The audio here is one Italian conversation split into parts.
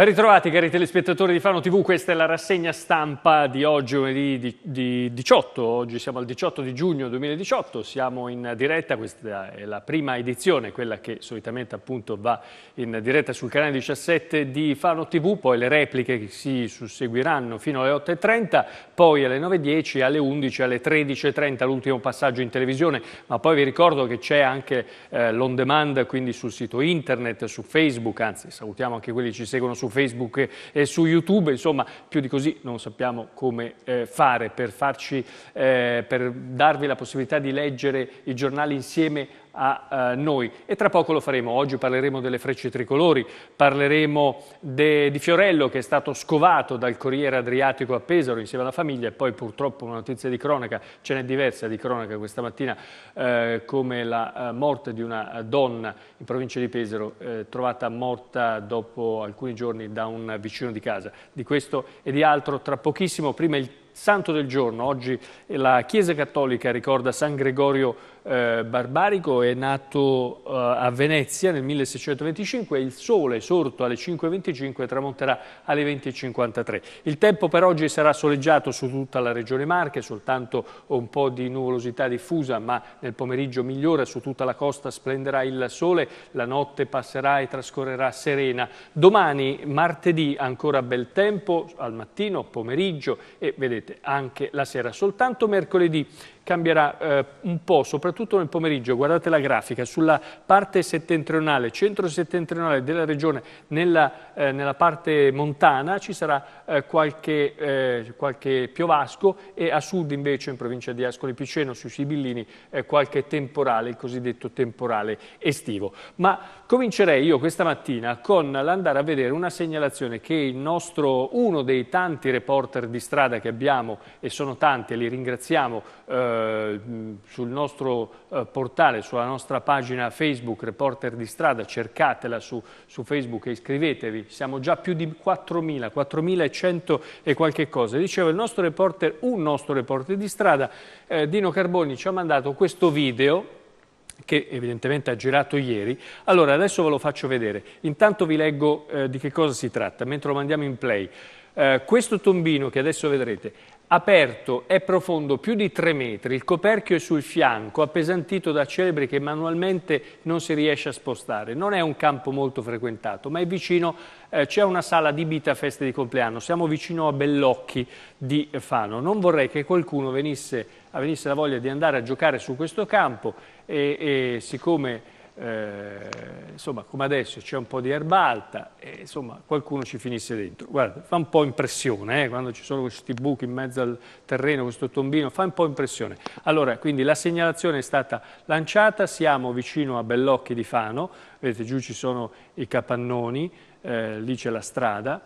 Ben ritrovati cari telespettatori di Fano TV, questa è la rassegna stampa di oggi, lunedì di 18, oggi siamo al 18 di giugno 2018, siamo in diretta, questa è la prima edizione, quella che solitamente appunto va in diretta sul canale 17 di Fano TV, poi le repliche che si susseguiranno fino alle 8.30, poi alle 9.10, alle 11, alle 13.30 l'ultimo passaggio in televisione, ma poi vi ricordo che c'è anche eh, l'on demand, quindi sul sito internet, su Facebook, anzi salutiamo anche quelli che ci seguono su Facebook e su YouTube, insomma più di così non sappiamo come eh, fare per, farci, eh, per darvi la possibilità di leggere i giornali insieme a uh, noi e tra poco lo faremo. Oggi parleremo delle frecce tricolori, parleremo de, di Fiorello che è stato scovato dal Corriere Adriatico a Pesaro insieme alla famiglia e poi purtroppo una notizia di cronaca, ce n'è diversa di cronaca questa mattina, eh, come la uh, morte di una donna in provincia di Pesaro eh, trovata morta dopo alcuni giorni da un vicino di casa. Di questo e di altro tra pochissimo, prima il santo del giorno. Oggi la Chiesa Cattolica ricorda San Gregorio eh, Barbarico, è nato eh, a Venezia nel 1625 il sole sorto alle 5.25 tramonterà alle 20.53. Il tempo per oggi sarà soleggiato su tutta la regione Marche, soltanto un po' di nuvolosità diffusa, ma nel pomeriggio migliora, su tutta la costa splenderà il sole, la notte passerà e trascorrerà serena. Domani, martedì, ancora bel tempo, al mattino, pomeriggio e vedete anche la sera. Soltanto mercoledì cambierà eh, un po', soprattutto nel pomeriggio. Guardate la grafica, sulla parte settentrionale, centro-settentrionale della regione, nella, eh, nella, parte montana ci sarà eh, qualche, eh, qualche, piovasco e a sud invece in provincia di Ascoli Piceno, sui Sibillini, eh, qualche temporale, il cosiddetto temporale estivo. Ma comincerei io questa mattina con l'andare a vedere una segnalazione che il nostro, uno dei tanti reporter di strada che abbiamo, e sono tanti e li ringraziamo, eh, sul nostro eh, portale, sulla nostra pagina Facebook Reporter di Strada, cercatela su, su Facebook e iscrivetevi, siamo già più di 4.000, 4.100 e qualche cosa. Dicevo, il nostro reporter, un nostro reporter di strada, eh, Dino Carboni, ci ha mandato questo video che evidentemente ha girato ieri. Allora, adesso ve lo faccio vedere. Intanto vi leggo eh, di che cosa si tratta, mentre lo mandiamo in play. Eh, questo tombino che adesso vedrete aperto, è profondo più di 3 metri, il coperchio è sul fianco, appesantito da celebri che manualmente non si riesce a spostare. Non è un campo molto frequentato, ma è vicino, eh, c'è una sala adibita a feste di compleanno, siamo vicino a Bellocchi di Fano. Non vorrei che qualcuno venisse, venisse la voglia di andare a giocare su questo campo e, e siccome eh, insomma come adesso c'è un po' di erba alta e insomma qualcuno ci finisse dentro. Guarda, fa un po' impressione eh, quando ci sono questi buchi in mezzo al terreno, questo tombino, fa un po' impressione. Allora, quindi la segnalazione è stata lanciata, siamo vicino a Bellocchi di Fano, vedete giù ci sono i capannoni, eh, lì c'è la strada,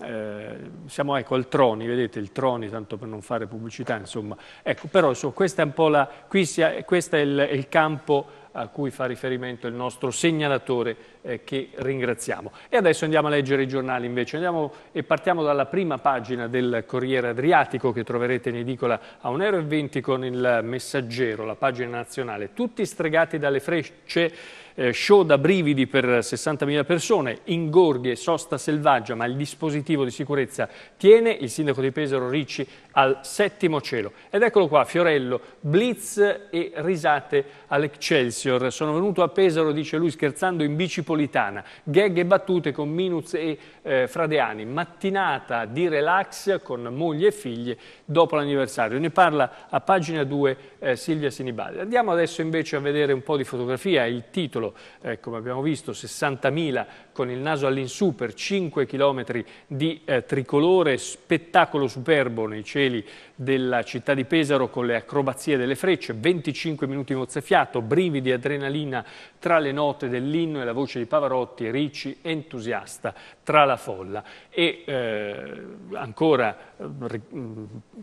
eh, siamo ecco al Troni, vedete il Troni, tanto per non fare pubblicità, insomma. Ecco, però insomma, questa è un po' la, qui sia, questo è il, il campo a cui fa riferimento il nostro segnalatore eh, che ringraziamo. E adesso andiamo a leggere i giornali invece, andiamo e partiamo dalla prima pagina del Corriere Adriatico che troverete in edicola a 1,20 euro con il messaggero, la pagina nazionale. Tutti stregati dalle frecce eh, show da brividi per 60.000 persone, ingorghi e sosta selvaggia, ma il dispositivo di sicurezza tiene il sindaco di Pesaro Ricci al settimo cielo. Ed eccolo qua, Fiorello, blitz e risate all'Excelsior. Sono venuto a Pesaro, dice lui scherzando, in bicipolitana, gag e battute con Minuz e eh, Fradeani, mattinata di relax con moglie e figlie dopo l'anniversario. Ne parla a pagina 2 eh, Silvia Sinibaldi. Andiamo adesso invece a vedere un po' di fotografia, il titolo, eh, come abbiamo visto, 60.000 con il naso all'insù per 5 km di eh, tricolore, spettacolo superbo nei cieli della città di Pesaro con le acrobazie delle frecce, 25 minuti mozzafiato, brividi e adrenalina tra le note dell'inno e la voce di Pavarotti, Ricci entusiasta tra la folla. E eh, ancora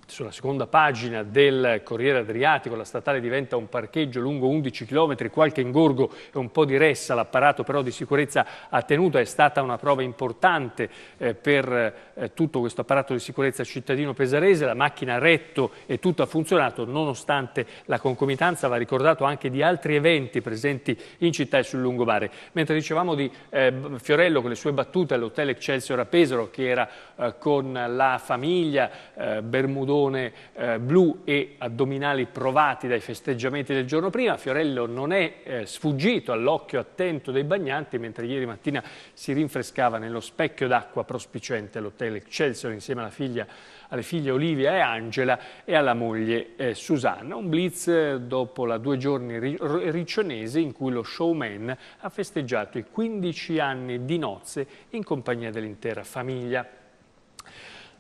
sulla seconda pagina del Corriere Adriatico la statale diventa un parcheggio lungo 11 km, qualche ingorgo e un un po' di ressa, l'apparato però di sicurezza ha tenuto, è stata una prova importante eh, per eh, tutto questo apparato di sicurezza cittadino pesarese, la macchina ha retto e tutto ha funzionato nonostante la concomitanza, va ricordato anche di altri eventi presenti in città e sul lungomare. Mentre dicevamo di eh, Fiorello con le sue battute all'hotel Excelsior a Pesaro che era eh, con la famiglia, eh, bermudone eh, blu e addominali provati dai festeggiamenti del giorno prima, Fiorello non è eh, sfuggito all'occhio attento dei bagnanti mentre ieri mattina si rinfrescava nello specchio d'acqua prospicente all'hotel Excelsior insieme alla figlia alle figlie Olivia e Angela e alla moglie eh, Susanna. Un blitz eh, dopo la due giorni riccionese in cui lo showman ha festeggiato i 15 anni di nozze in compagnia dell'intera famiglia.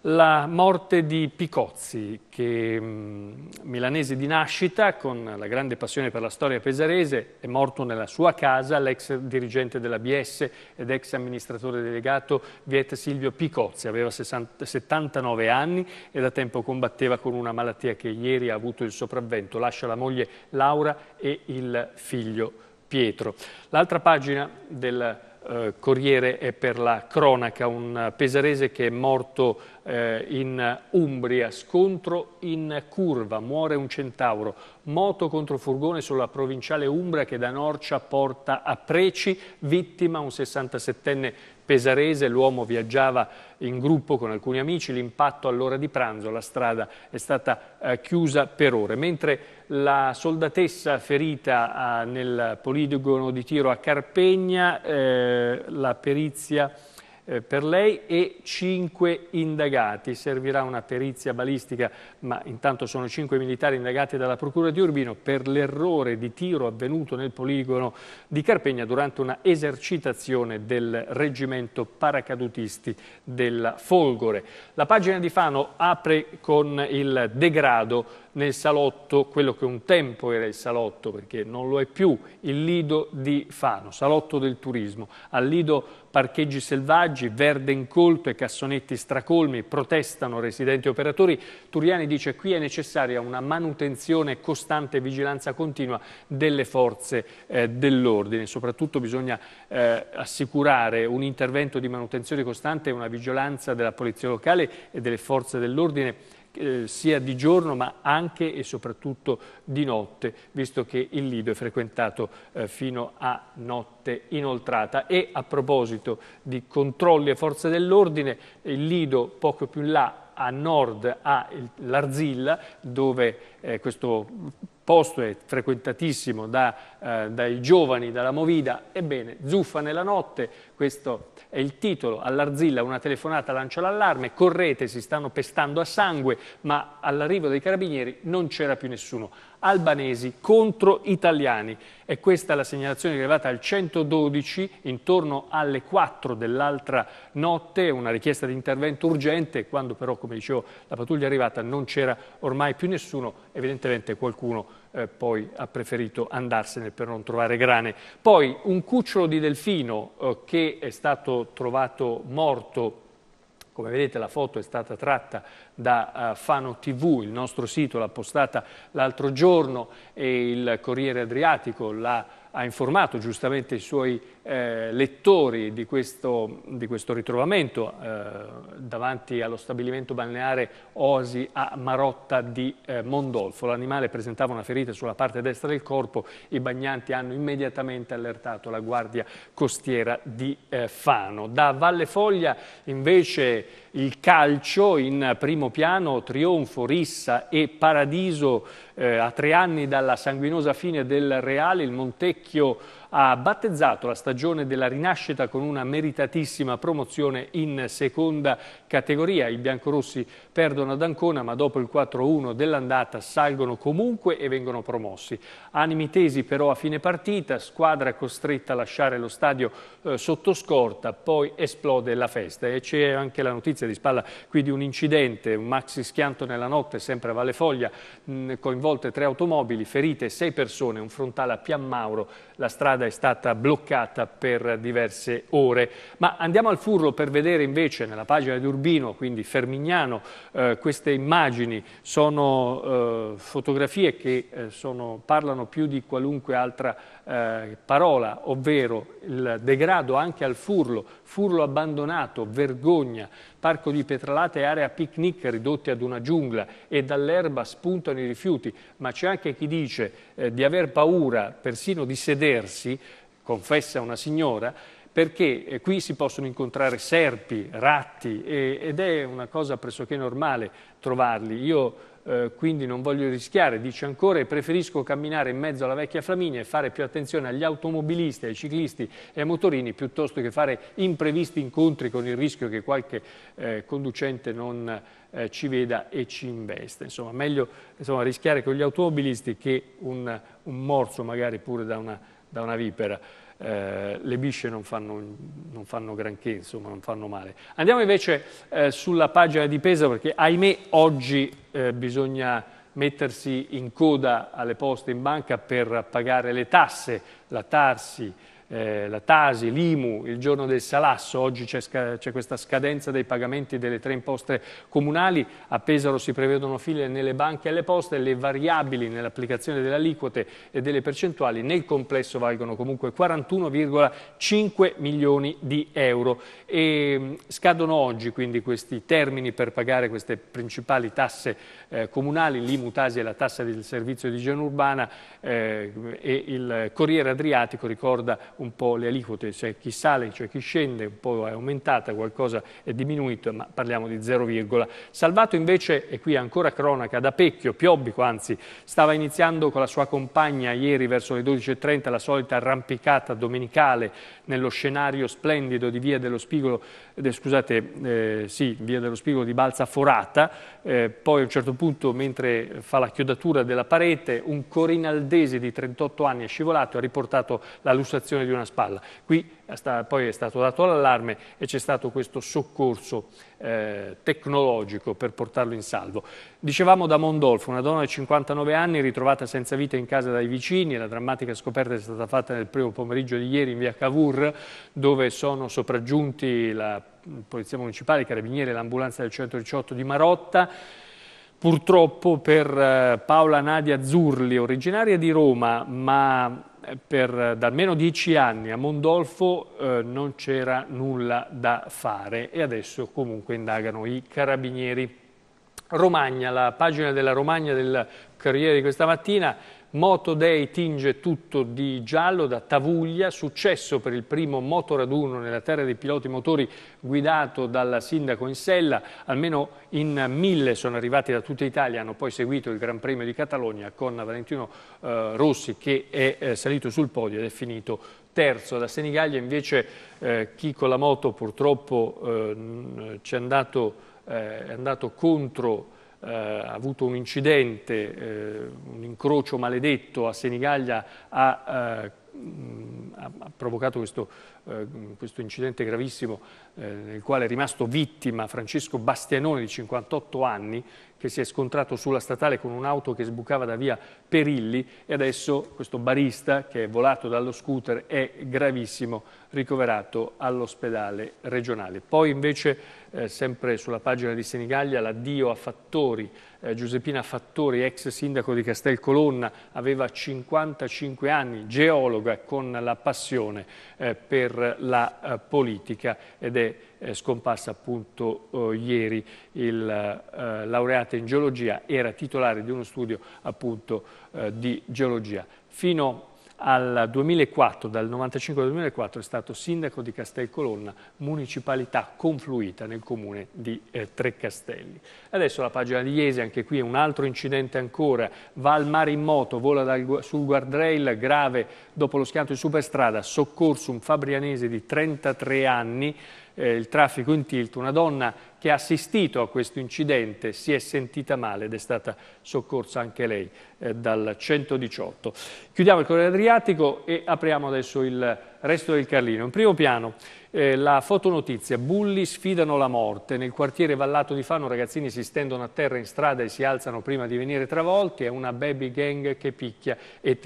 La morte di Picozzi, che mh, milanese di nascita, con la grande passione per la storia pesarese, è morto nella sua casa l'ex dirigente della BS ed ex amministratore delegato Viet Silvio Picozzi. Aveva 60, 79 anni e da tempo combatteva con una malattia che ieri ha avuto il sopravvento. Lascia la moglie Laura e il figlio Pietro. L'altra pagina del eh, Corriere è per la cronaca, un pesarese che è morto eh, in Umbria, scontro in curva, muore un centauro, moto contro furgone sulla provinciale Umbria che da Norcia porta a Preci, vittima un 67enne pesarese, l'uomo viaggiava in gruppo con alcuni amici, l'impatto all'ora di pranzo, la strada è stata eh, chiusa per ore, mentre la soldatessa ferita eh, nel poligono di tiro a Carpegna, eh, la perizia eh, per lei e cinque indagati. Servirà una perizia balistica, ma intanto sono cinque militari indagati dalla Procura di Urbino per l'errore di tiro avvenuto nel poligono di Carpegna durante una esercitazione del reggimento paracadutisti della Folgore. La pagina di Fano apre con il degrado nel salotto, quello che un tempo era il salotto, perché non lo è più, il Lido di Fano, salotto del turismo. Al Lido parcheggi selvaggi, verde incolto e cassonetti stracolmi, protestano residenti e operatori. Turiani dice qui è necessaria una manutenzione costante e vigilanza continua delle forze eh, dell'ordine, soprattutto bisogna eh, assicurare un intervento di manutenzione costante e una vigilanza della polizia locale e delle forze dell'ordine eh, sia di giorno ma anche e soprattutto di notte, visto che il Lido è frequentato eh, fino a notte inoltrata. E a proposito di controlli e forze dell'ordine, il Lido poco più in là a nord ha l'Arzilla, dove eh, questo posto è frequentatissimo da, eh, dai giovani, dalla Movida, ebbene, zuffa nella notte, questo è il titolo, all'Arzilla una telefonata lancia l'allarme, correte, si stanno pestando a sangue, ma all'arrivo dei carabinieri non c'era più nessuno. Albanesi contro italiani. E questa è la segnalazione arrivata al 112 intorno alle 4 dell'altra notte, una richiesta di intervento urgente, quando però, come dicevo, la pattuglia è arrivata non c'era ormai più nessuno, evidentemente qualcuno eh, poi ha preferito andarsene per non trovare grane. Poi un cucciolo di delfino eh, che è stato trovato morto come vedete la foto è stata tratta da uh, Fano TV, il nostro sito l'ha postata l'altro giorno e il Corriere Adriatico l'ha ha informato giustamente i suoi eh, lettori di questo, di questo ritrovamento eh, davanti allo stabilimento balneare Oasi a Marotta di eh, Mondolfo. L'animale presentava una ferita sulla parte destra del corpo, i bagnanti hanno immediatamente allertato la guardia costiera di eh, Fano. Da Valle Foglia invece il calcio in primo piano, trionfo, rissa e paradiso eh, a tre anni dalla sanguinosa fine del Reale, il Montecchio ha battezzato la stagione della rinascita con una meritatissima promozione in seconda categoria. I biancorossi perdono ad Ancona ma dopo il 4-1 dell'andata salgono comunque e vengono promossi. Animi tesi però a fine partita, squadra costretta a lasciare lo stadio eh, sotto scorta, poi esplode la festa e c'è anche la notizia di spalla qui di un incidente, un maxi schianto nella notte sempre a Valle Foglia, mh, coinvolte tre automobili, ferite sei persone, un frontale a Pianmauro, la strada è stata bloccata per diverse ore. Ma andiamo al Furlo per vedere invece nella pagina di Urbino, quindi Fermignano, eh, queste immagini sono eh, fotografie che eh, sono, parlano più di qualunque altra eh, parola, ovvero il degrado anche al furlo, furlo abbandonato, vergogna, parco di Petralate e area picnic ridotti ad una giungla e dall'erba spuntano i rifiuti, ma c'è anche chi dice eh, di aver paura persino di sedersi, confessa una signora, perché eh, qui si possono incontrare serpi, ratti e, ed è una cosa pressoché normale trovarli. Io eh, quindi non voglio rischiare, dice ancora, e preferisco camminare in mezzo alla vecchia Flaminia e fare più attenzione agli automobilisti, ai ciclisti e ai motorini piuttosto che fare imprevisti incontri con il rischio che qualche eh, conducente non eh, ci veda e ci investa. Insomma, meglio insomma, rischiare con gli automobilisti che un, un morso magari pure da una, da una vipera. Eh, le bisce non fanno, non fanno, granché, insomma, non fanno male. Andiamo invece eh, sulla pagina di Pesa perché ahimè oggi eh, bisogna mettersi in coda alle poste in banca per pagare le tasse, la Tarsi, eh, la Tasi, l'IMU, il giorno del salasso, oggi c'è, questa scadenza dei pagamenti delle tre imposte comunali, a Pesaro si prevedono file nelle banche e alle poste, le variabili nell'applicazione delle aliquote e delle percentuali nel complesso valgono comunque 41,5 milioni di euro. E mm, scadono oggi quindi questi termini per pagare queste principali tasse eh, comunali, l'IMU, Tasi e la tassa del servizio di igiene urbana eh, e il Corriere Adriatico ricorda un po' le aliquote, c'è chi sale, c'è chi scende, un po' è aumentata, qualcosa è diminuito, ma parliamo di 0, salvato invece, e qui ancora cronaca, da Pecchio, Piobbico anzi, stava iniziando con la sua compagna ieri verso le 12.30 la solita arrampicata domenicale nello scenario splendido di Via dello Spigolo, eh, scusate, eh, sì, Via dello Spigolo di Balza Forata, eh, poi a un certo punto mentre fa la chiodatura della parete un corinaldese di 38 anni è scivolato e ha riportato la lussazione di una spalla. Qui poi è stato dato l'allarme e c'è stato questo soccorso eh, tecnologico per portarlo in salvo. Dicevamo da Mondolfo, una donna di 59 anni ritrovata senza vita in casa dai vicini, la drammatica scoperta è stata fatta nel primo pomeriggio di ieri in via Cavour, dove sono sopraggiunti la Polizia Municipale, i Carabinieri e l'ambulanza del 118 di Marotta. Purtroppo per eh, Paola Nadia Zurli, originaria di Roma, ma per da almeno dieci anni a Mondolfo eh, non c'era nulla da fare e adesso comunque indagano i carabinieri. Romagna, la pagina della Romagna del Corriere di questa mattina Moto Day tinge tutto di giallo da Tavuglia, successo per il primo motoraduno nella terra dei piloti motori guidato dal sindaco in sella, almeno in mille sono arrivati da tutta Italia, hanno poi seguito il Gran Premio di Catalogna con Valentino eh, Rossi che è eh, salito sul podio ed è finito terzo. Da Senigallia invece eh, chi con la moto purtroppo eh, ci è andato, eh, è andato contro eh, avuto un incidente, eh, un incrocio maledetto a Senigallia, ha, eh, ha provocato questo, eh, questo, incidente gravissimo eh, nel quale è rimasto vittima Francesco Bastianone di 58 anni che si è scontrato sulla statale con un'auto che sbucava da via Perilli e adesso questo barista che è volato dallo scooter è gravissimo ricoverato all'ospedale regionale. Poi invece eh, sempre sulla pagina di Senigallia l'addio a Fattori, eh, Giuseppina Fattori, ex sindaco di Castelcolonna, aveva 55 anni, geologa con la passione eh, per la eh, politica ed è eh, scomparsa appunto eh, ieri il laureata in geologia, era titolare di uno studio appunto di geologia. Fino al 2004, dal 95 al 2004 è stato sindaco di Castelcolonna, municipalità confluita nel comune di eh, Castelli. Adesso la pagina di Iesi, anche qui un altro incidente ancora, va al mare in moto, vola dal, sul guardrail, grave dopo lo schianto di superstrada, soccorso un fabrianese di 33 anni, eh, il traffico in tilt, una donna che ha assistito a questo incidente si è sentita male ed è stata soccorsa anche lei eh, dal 118. Chiudiamo il Corriere Adriatico e apriamo adesso il resto del Carlino. In primo piano eh, la fotonotizia, bulli sfidano la morte. Nel quartiere Vallato di Fano ragazzini si stendono a terra in strada e si alzano prima di venire travolti. È una baby gang che picchia e,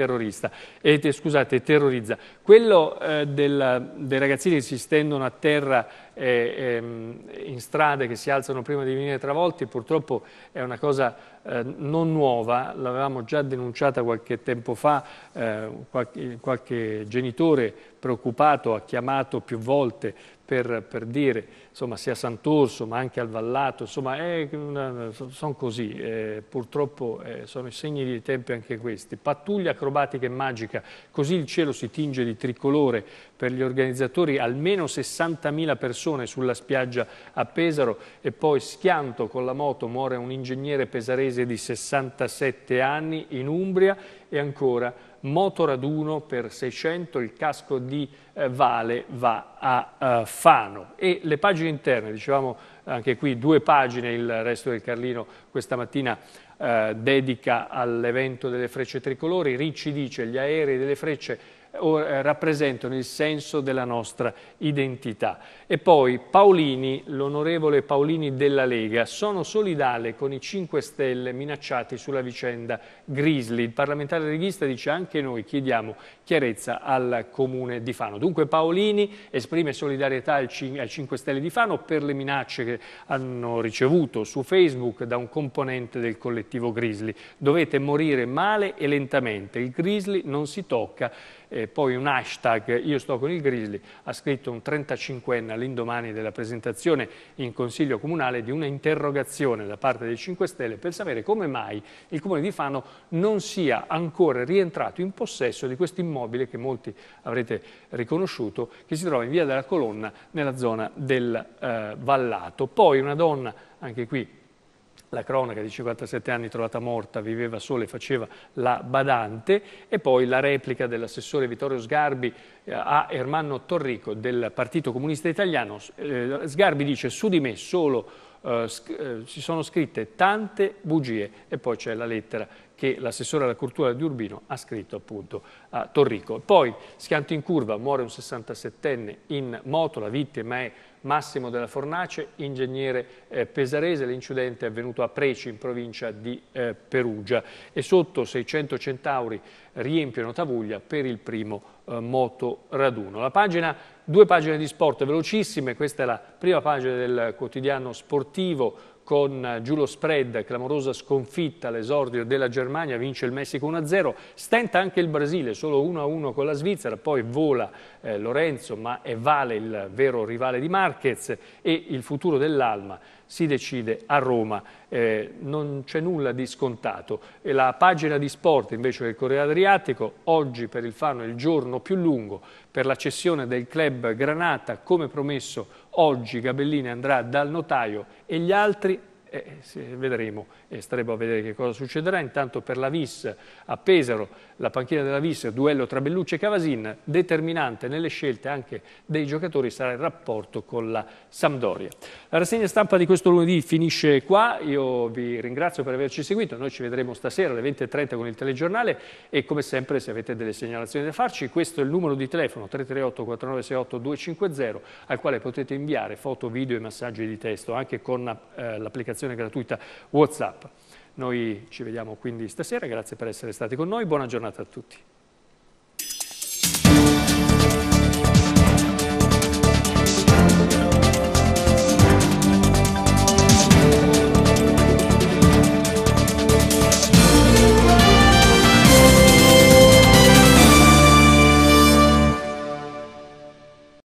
e scusate, terrorizza. Quello eh, del, dei ragazzini che si stendono a terra eh, ehm, in strada strade che si alzano prima di venire travolti purtroppo è una cosa eh, non nuova, l'avevamo già denunciata qualche tempo fa, eh, qualche, qualche genitore preoccupato ha chiamato più volte per, per, dire, insomma, sia a Sant'Orso ma anche al Vallato, insomma, sono così, eh, purtroppo eh, sono i segni di tempi anche questi. Pattuglia acrobatica e magica, così il cielo si tinge di tricolore per gli organizzatori, almeno 60.000 persone sulla spiaggia a Pesaro e poi schianto con la moto muore un ingegnere pesarese di 67 anni in Umbria e ancora motoraduno per 600, il casco di eh, Vale va a uh, Fano. E le pagine interne, dicevamo anche qui due pagine, il resto del Carlino questa mattina eh, dedica all'evento delle frecce tricolori, Ricci dice gli aerei delle frecce eh, rappresentano il senso della nostra identità. E poi Paolini, l'onorevole Paolini della Lega, sono solidale con i 5 Stelle minacciati sulla vicenda Grizzly. Il parlamentare leghista dice anche noi chiediamo chiarezza al comune di Fano. Dunque Paolini esprime solidarietà ai 5 Stelle di Fano per le minacce che hanno ricevuto su Facebook da un componente del collettivo Grizzly. Dovete morire male e lentamente, il Grizzly non si tocca eh, poi un hashtag io sto con il Grizzly, ha scritto un 35enne all'indomani della presentazione in Consiglio Comunale di una interrogazione da parte dei 5 Stelle per sapere come mai il Comune di Fano non sia ancora rientrato in possesso di questo immobile che molti avrete riconosciuto, che si trova in via della Colonna nella zona del eh, Vallato. Poi una donna, anche qui la cronaca di 57 anni trovata morta, viveva sola e faceva la badante e poi la replica dell'assessore Vittorio Sgarbi eh, a Ermanno Torrico del Partito Comunista Italiano. Eh, Sgarbi dice su di me solo eh, eh, si sono scritte tante bugie e poi c'è la lettera che l'assessore alla cultura di Urbino ha scritto appunto a Torrico. Poi schianto in curva, muore un 67enne in moto, la vittima è Massimo della Fornace, ingegnere eh, pesarese, l'incidente è avvenuto a Preci in provincia di eh, Perugia e sotto 600 centauri riempiono Tavuglia per il primo eh, moto raduno. La pagina, due pagine di sport velocissime, questa è la prima pagina del quotidiano sportivo con giù lo spread, clamorosa sconfitta all'esordio della Germania, vince il Messico 1-0, stenta anche il Brasile, solo 1-1 con la Svizzera, poi vola eh, Lorenzo, ma è Vale il vero rivale di Marquez e il futuro dell'Alma si decide a Roma, eh, non c'è nulla di scontato. E la pagina di sport invece del Corriere Adriatico, oggi per il Fano è il giorno più lungo per la cessione del club Granata, come promesso oggi Gabellini andrà dal notaio e gli altri eh, vedremo e staremo a vedere che cosa succederà. Intanto per la Vis a Pesaro, la panchina della Vis, duello tra Bellucci e Cavasin, determinante nelle scelte anche dei giocatori sarà il rapporto con la Sampdoria. La rassegna stampa di questo lunedì finisce qua, io vi ringrazio per averci seguito, noi ci vedremo stasera alle 20.30 con il telegiornale e come sempre se avete delle segnalazioni da farci, questo è il numero di telefono 338 4968 250 al quale potete inviare foto, video e messaggi di testo anche con eh, l'applicazione l'applicazione gratuita WhatsApp. Noi ci vediamo quindi stasera, grazie per essere stati con noi, buona giornata a tutti.